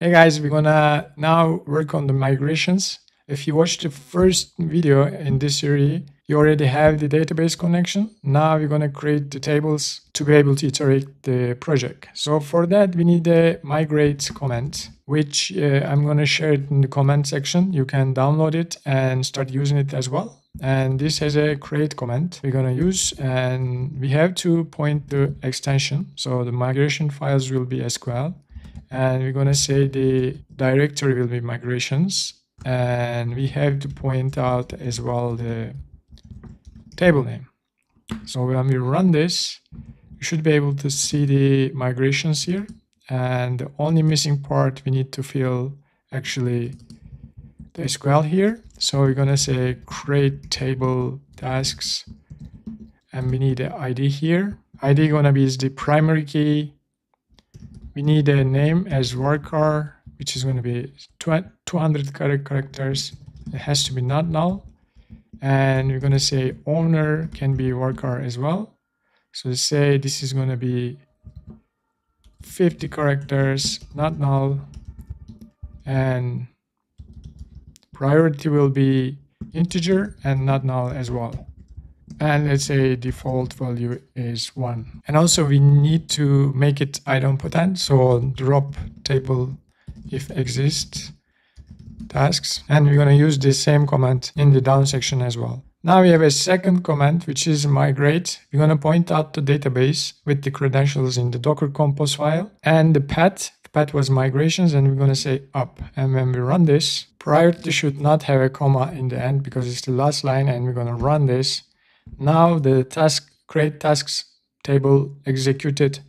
Hey guys, we're gonna now work on the migrations. If you watched the first video in this series, you already have the database connection. Now we're gonna create the tables to be able to iterate the project. So for that, we need a migrate command, which uh, I'm gonna share it in the comment section. You can download it and start using it as well and this has a create command we're to use and we have to point the extension so the migration files will be sql and we're going to say the directory will be migrations and we have to point out as well the table name so when we run this you should be able to see the migrations here and the only missing part we need to fill actually the SQL here. So we're going to say create table tasks and we need the ID here. ID going to be is the primary key. We need a name as varchar, which is going to be 200 characters. It has to be not null. And we're going to say owner can be varchar as well. So say this is going to be 50 characters, not null. And priority will be integer and not null as well. And let's say default value is one. And also we need to make it idempotent. So drop table if exists tasks. And we're going to use the same command in the down section as well. Now we have a second command, which is migrate. We're going to point out the database with the credentials in the Docker Compose file and the path The path was migrations and we're going to say up. And when we run this, priority should not have a comma in the end because it's the last line and we're going to run this. Now the task create tasks table executed.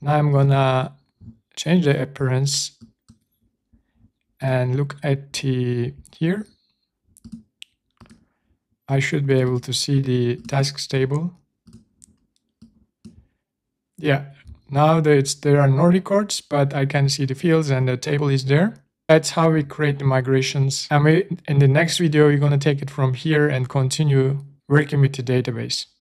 Now I'm to change the appearance and look at the here. I should be able to see the tasks table. Yeah, now that there are no records, but I can see the fields and the table is there. That's how we create the migrations. And we, in the next video, we're going to take it from here and continue working with the database.